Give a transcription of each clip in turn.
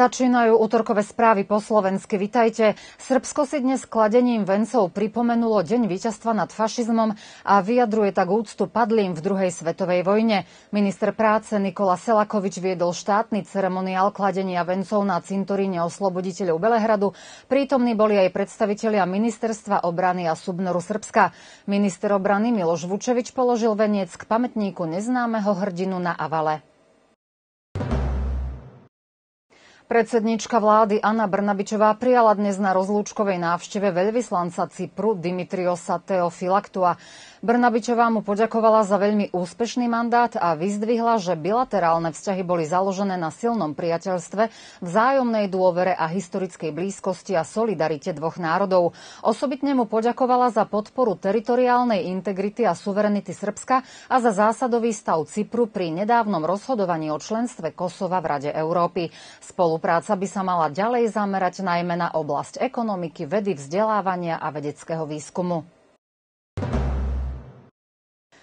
Začínajú útorkové správy po slovensky. Vitajte. Srbsko si dnes kladením vencov pripomenulo deň víťazstva nad fašizmom a vyjadruje tak úctu padlým v druhej svetovej vojne. Minister práce Nikola Selakovič viedol štátny ceremoniál kladenia vencov na cintoríne osloboditeľov Belehradu. Prítomní boli aj predstavitelia ministerstva obrany a subnoru Srbska. Minister obrany Miloš Vučevič položil veniec k pamätníku neznámeho hrdinu na Avale. Predsednička vlády Anna Brnabičová prijala dnes na rozlúčkovej návšteve veľvyslanca Cypru Dimitriosa Teofilaktua. Brnabičová mu poďakovala za veľmi úspešný mandát a vyzdvihla, že bilaterálne vzťahy boli založené na silnom priateľstve, vzájomnej dôvere a historickej blízkosti a solidarite dvoch národov. Osobitne mu poďakovala za podporu teritoriálnej integrity a suverenity Srbska a za zásadový stav Cypru pri nedávnom rozhodovaní o členstve Kosova v Rade Európy. Spolupráca by sa mala ďalej zamerať najmä na oblasť ekonomiky, vedy, vzdelávania a vedeckého výskumu.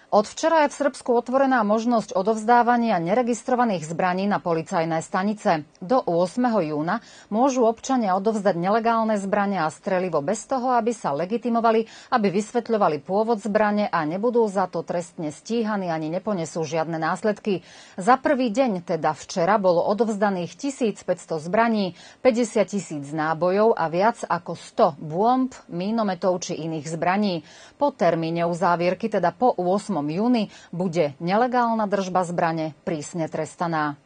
Od včera je v Srbsku otvorená možnosť odovzdávania neregistrovaných zbraní na policajné stanice. Do 8. júna môžu občania odovzdať nelegálne zbrania a strelivo bez toho, aby sa legitimovali, aby vysvetľovali pôvod zbrane a nebudú za to trestne stíhaní ani neponesú žiadne následky. Za prvý deň, teda včera, bolo odovzdaných 1500 zbraní, 50 tisíc nábojov a viac ako 100 bomb, mínometov či iných zbraní. Po termíne uzávierky, teda po 8 júni bude nelegálna držba zbrane prísne trestaná.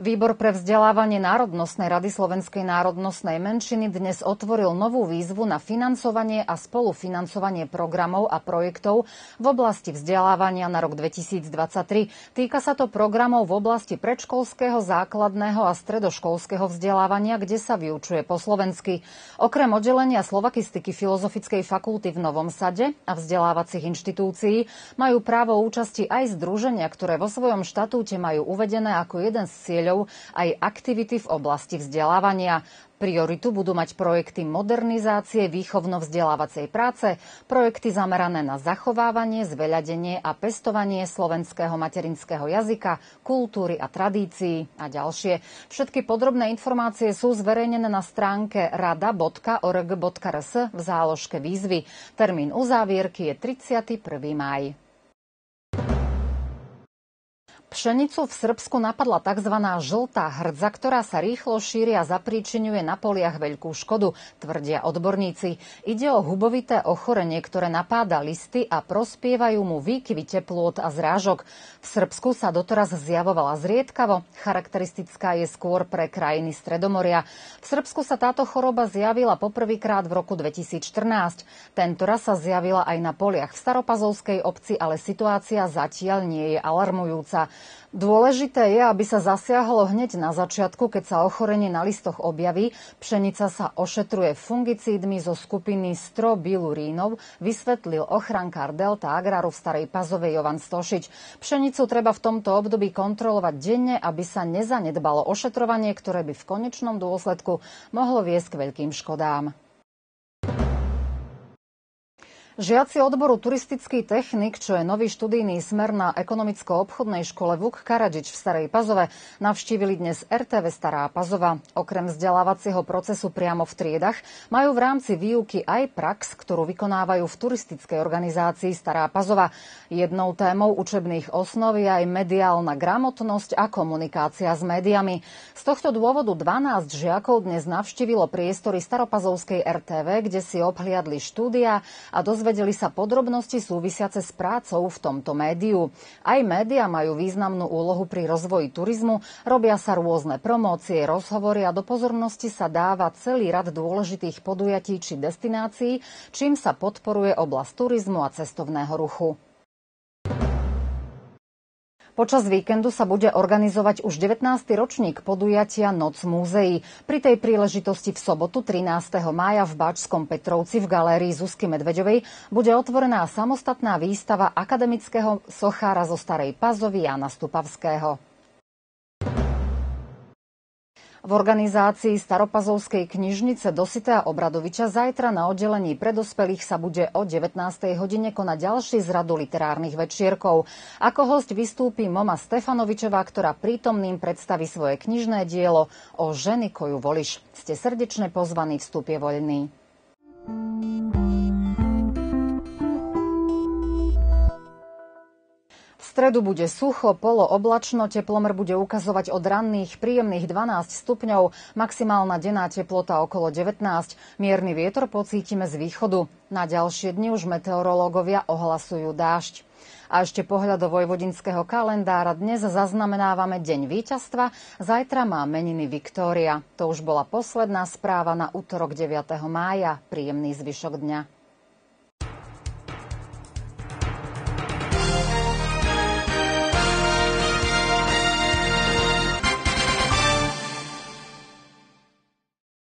Výbor pre vzdelávanie Národnostnej rady Slovenskej národnostnej menšiny dnes otvoril novú výzvu na financovanie a spolufinancovanie programov a projektov v oblasti vzdelávania na rok 2023. Týka sa to programov v oblasti predškolského, základného a stredoškolského vzdelávania, kde sa vyučuje po slovensky. Okrem oddelenia slovakistiky Filozofickej fakulty v Novom Sade a vzdelávacích inštitúcií majú právo účasti aj združenia, ktoré vo svojom štatúte majú uvedené ako jeden z cieľov cieľov aj aktivity v oblasti vzdelávania. Prioritu budú mať projekty modernizácie výchovno-vzdelávacej práce, projekty zamerané na zachovávanie, zveľadenie a pestovanie slovenského materinského jazyka, kultúry a tradícií a ďalšie. Všetky podrobné informácie sú zverejnené na stránke rada.org.rs v záložke výzvy. Termín uzávierky je 31. máj. Pšenicu v Srbsku napadla tzv. žltá hrdza, ktorá sa rýchlo šíri a zapríčinuje na poliach veľkú škodu, tvrdia odborníci. Ide o hubovité ochorenie, ktoré napáda listy a prospievajú mu výkyvy teplôt a zrážok. V Srbsku sa doteraz zjavovala zriedkavo, charakteristická je skôr pre krajiny Stredomoria. V Srbsku sa táto choroba zjavila poprvýkrát v roku 2014. Tento raz sa zjavila aj na poliach v Staropazovskej obci, ale situácia zatiaľ nie je alarmujúca. Dôležité je, aby sa zasiahlo hneď na začiatku, keď sa ochorenie na listoch objaví. Pšenica sa ošetruje fungicídmi zo skupiny strobilurínov, vysvetlil ochrankár Delta Agraru v Starej Pazovej Jovan Stošič. Pšenicu treba v tomto období kontrolovať denne, aby sa nezanedbalo ošetrovanie, ktoré by v konečnom dôsledku mohlo viesť k veľkým škodám. Žiaci odboru turistický technik, čo je nový študijný smer na ekonomicko-obchodnej škole Vuk Karadžič v Starej Pazove, navštívili dnes RTV Stará Pazova. Okrem vzdelávacieho procesu priamo v triedach majú v rámci výuky aj prax, ktorú vykonávajú v turistickej organizácii Stará Pazova. Jednou témou učebných osnov je aj mediálna gramotnosť a komunikácia s médiami. Z tohto dôvodu 12 žiakov dnes navštívilo priestory Staropazovskej RTV, kde si obhliadli štúdia a dozvedeli dozvedeli sa podrobnosti súvisiace s prácou v tomto médiu. Aj média majú významnú úlohu pri rozvoji turizmu, robia sa rôzne promócie, rozhovory a do pozornosti sa dáva celý rad dôležitých podujatí či destinácií, čím sa podporuje oblasť turizmu a cestovného ruchu. Počas víkendu sa bude organizovať už 19. ročník podujatia Noc múzeí. Pri tej príležitosti v sobotu 13. mája v Báčskom Petrovci v galérii Zuzky Medveďovej bude otvorená samostatná výstava akademického sochára zo Starej Pazovy Jana Stupavského. V organizácii Staropazovskej knižnice Dositea Obradoviča zajtra na oddelení pre dospelých sa bude o 19. hodine konať ďalší z radu literárnych večierkov. Ako host vystúpi Moma Stefanovičová, ktorá prítomným predstaví svoje knižné dielo o ženy, koju voliš. Ste srdečne pozvaní, vstup je voľný. Stredu bude sucho, polo oblačno, teplomr bude ukazovať od ranných príjemných 12 stupňov, maximálna denná teplota okolo 19. Mierny vietor pocítime z východu. Na ďalšie dni už meteorológovia ohlasujú dážď. A ešte pohľad do vojvodinského kalendára. Dnes zaznamenávame Deň víťazstva, zajtra má meniny Viktória. To už bola posledná správa na útorok 9. mája. Príjemný zvyšok dňa.